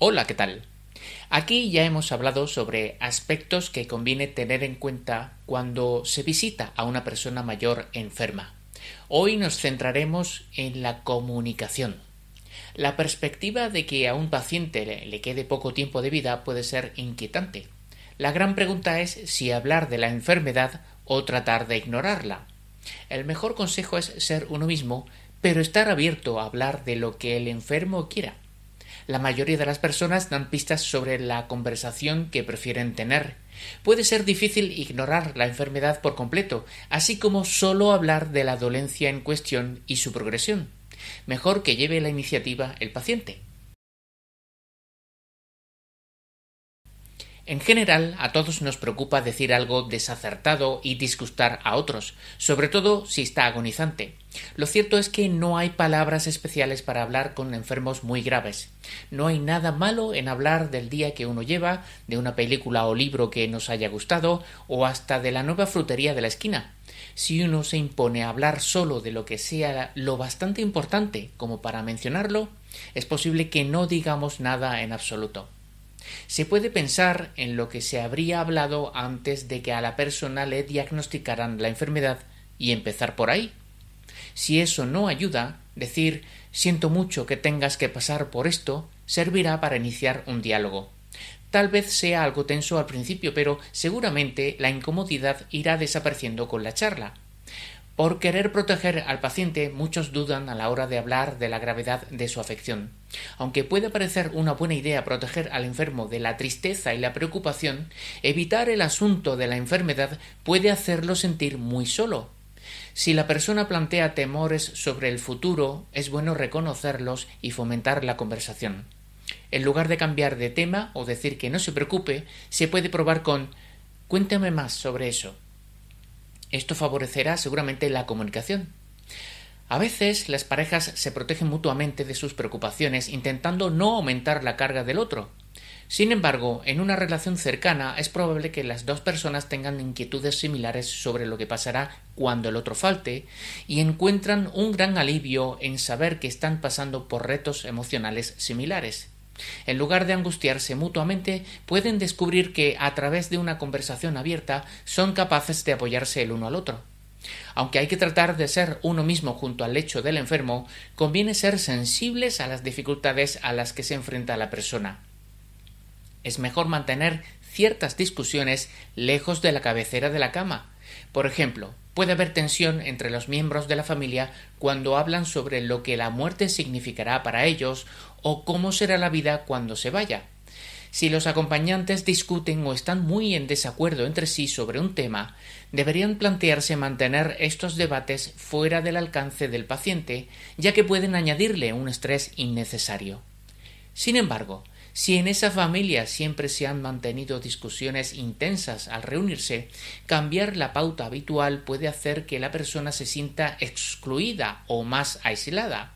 Hola, ¿qué tal? Aquí ya hemos hablado sobre aspectos que conviene tener en cuenta cuando se visita a una persona mayor enferma. Hoy nos centraremos en la comunicación. La perspectiva de que a un paciente le quede poco tiempo de vida puede ser inquietante. La gran pregunta es si hablar de la enfermedad o tratar de ignorarla. El mejor consejo es ser uno mismo, pero estar abierto a hablar de lo que el enfermo quiera. La mayoría de las personas dan pistas sobre la conversación que prefieren tener. Puede ser difícil ignorar la enfermedad por completo, así como solo hablar de la dolencia en cuestión y su progresión. Mejor que lleve la iniciativa el paciente. En general, a todos nos preocupa decir algo desacertado y disgustar a otros, sobre todo si está agonizante. Lo cierto es que no hay palabras especiales para hablar con enfermos muy graves. No hay nada malo en hablar del día que uno lleva, de una película o libro que nos haya gustado, o hasta de la nueva frutería de la esquina. Si uno se impone a hablar solo de lo que sea lo bastante importante como para mencionarlo, es posible que no digamos nada en absoluto. Se puede pensar en lo que se habría hablado antes de que a la persona le diagnosticaran la enfermedad y empezar por ahí. Si eso no ayuda, decir siento mucho que tengas que pasar por esto servirá para iniciar un diálogo. Tal vez sea algo tenso al principio, pero seguramente la incomodidad irá desapareciendo con la charla. Por querer proteger al paciente, muchos dudan a la hora de hablar de la gravedad de su afección. Aunque puede parecer una buena idea proteger al enfermo de la tristeza y la preocupación, evitar el asunto de la enfermedad puede hacerlo sentir muy solo. Si la persona plantea temores sobre el futuro, es bueno reconocerlos y fomentar la conversación. En lugar de cambiar de tema o decir que no se preocupe, se puede probar con Cuéntame más sobre eso. Esto favorecerá seguramente la comunicación. A veces las parejas se protegen mutuamente de sus preocupaciones intentando no aumentar la carga del otro. Sin embargo, en una relación cercana es probable que las dos personas tengan inquietudes similares sobre lo que pasará cuando el otro falte y encuentran un gran alivio en saber que están pasando por retos emocionales similares. En lugar de angustiarse mutuamente, pueden descubrir que, a través de una conversación abierta, son capaces de apoyarse el uno al otro. Aunque hay que tratar de ser uno mismo junto al lecho del enfermo, conviene ser sensibles a las dificultades a las que se enfrenta la persona. Es mejor mantener ciertas discusiones lejos de la cabecera de la cama. Por ejemplo, puede haber tensión entre los miembros de la familia cuando hablan sobre lo que la muerte significará para ellos o cómo será la vida cuando se vaya. Si los acompañantes discuten o están muy en desacuerdo entre sí sobre un tema, deberían plantearse mantener estos debates fuera del alcance del paciente, ya que pueden añadirle un estrés innecesario. Sin embargo, si en esa familia siempre se han mantenido discusiones intensas al reunirse, cambiar la pauta habitual puede hacer que la persona se sienta excluida o más aislada.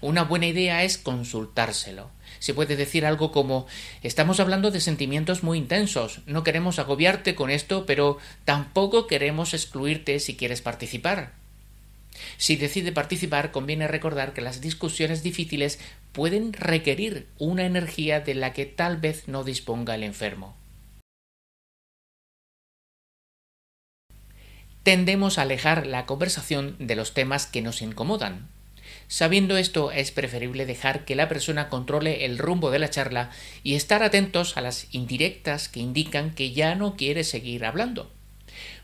Una buena idea es consultárselo. Se puede decir algo como estamos hablando de sentimientos muy intensos, no queremos agobiarte con esto, pero tampoco queremos excluirte si quieres participar. Si decide participar, conviene recordar que las discusiones difíciles pueden requerir una energía de la que tal vez no disponga el enfermo. Tendemos a alejar la conversación de los temas que nos incomodan, Sabiendo esto, es preferible dejar que la persona controle el rumbo de la charla y estar atentos a las indirectas que indican que ya no quiere seguir hablando.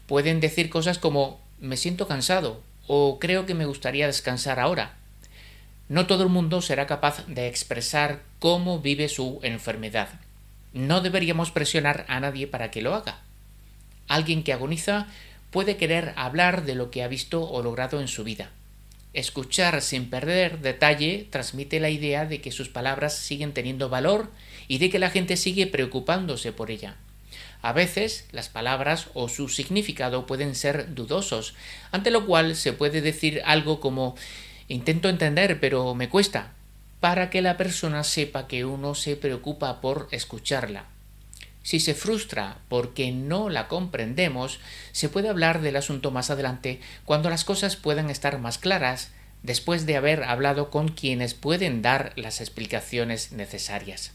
Pueden decir cosas como me siento cansado o creo que me gustaría descansar ahora. No todo el mundo será capaz de expresar cómo vive su enfermedad. No deberíamos presionar a nadie para que lo haga. Alguien que agoniza puede querer hablar de lo que ha visto o logrado en su vida. Escuchar sin perder detalle transmite la idea de que sus palabras siguen teniendo valor y de que la gente sigue preocupándose por ella. A veces las palabras o su significado pueden ser dudosos, ante lo cual se puede decir algo como intento entender pero me cuesta, para que la persona sepa que uno se preocupa por escucharla. Si se frustra porque no la comprendemos, se puede hablar del asunto más adelante cuando las cosas puedan estar más claras, después de haber hablado con quienes pueden dar las explicaciones necesarias.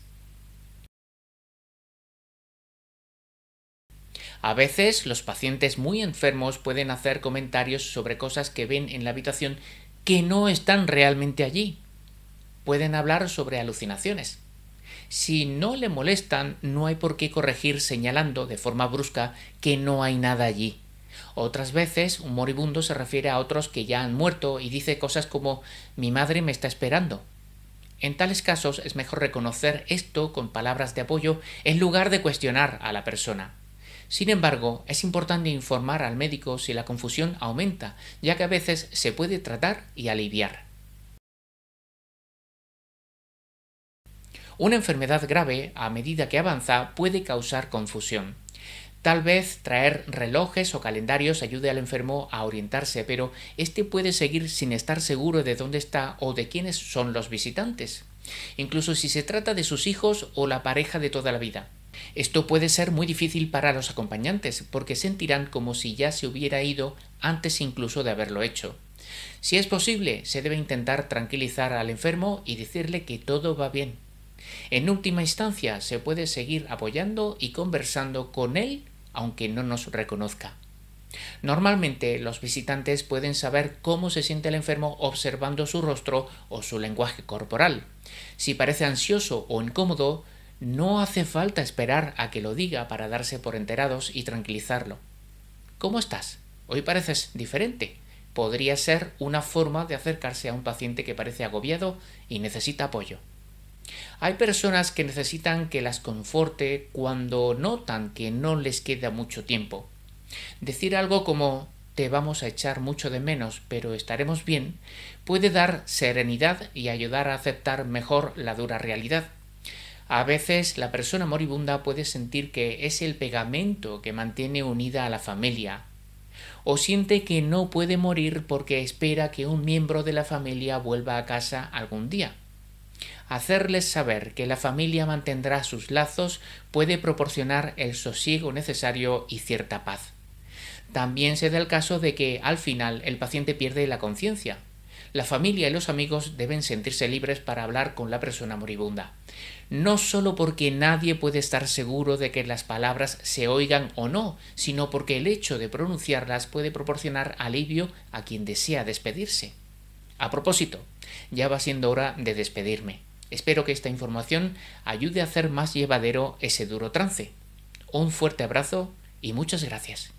A veces los pacientes muy enfermos pueden hacer comentarios sobre cosas que ven en la habitación que no están realmente allí. Pueden hablar sobre alucinaciones. Si no le molestan, no hay por qué corregir señalando de forma brusca que no hay nada allí. Otras veces un moribundo se refiere a otros que ya han muerto y dice cosas como mi madre me está esperando. En tales casos es mejor reconocer esto con palabras de apoyo en lugar de cuestionar a la persona. Sin embargo, es importante informar al médico si la confusión aumenta, ya que a veces se puede tratar y aliviar. Una enfermedad grave, a medida que avanza, puede causar confusión. Tal vez traer relojes o calendarios ayude al enfermo a orientarse, pero éste puede seguir sin estar seguro de dónde está o de quiénes son los visitantes, incluso si se trata de sus hijos o la pareja de toda la vida. Esto puede ser muy difícil para los acompañantes, porque sentirán como si ya se hubiera ido antes incluso de haberlo hecho. Si es posible, se debe intentar tranquilizar al enfermo y decirle que todo va bien. En última instancia, se puede seguir apoyando y conversando con él aunque no nos reconozca. Normalmente los visitantes pueden saber cómo se siente el enfermo observando su rostro o su lenguaje corporal. Si parece ansioso o incómodo, no hace falta esperar a que lo diga para darse por enterados y tranquilizarlo. ¿Cómo estás? Hoy pareces diferente. Podría ser una forma de acercarse a un paciente que parece agobiado y necesita apoyo. Hay personas que necesitan que las conforte cuando notan que no les queda mucho tiempo. Decir algo como te vamos a echar mucho de menos, pero estaremos bien, puede dar serenidad y ayudar a aceptar mejor la dura realidad. A veces la persona moribunda puede sentir que es el pegamento que mantiene unida a la familia, o siente que no puede morir porque espera que un miembro de la familia vuelva a casa algún día. Hacerles saber que la familia mantendrá sus lazos puede proporcionar el sosiego necesario y cierta paz. También se da el caso de que al final el paciente pierde la conciencia, la familia y los amigos deben sentirse libres para hablar con la persona moribunda. No solo porque nadie puede estar seguro de que las palabras se oigan o no, sino porque el hecho de pronunciarlas puede proporcionar alivio a quien desea despedirse. A propósito, ya va siendo hora de despedirme. Espero que esta información ayude a hacer más llevadero ese duro trance. Un fuerte abrazo y muchas gracias.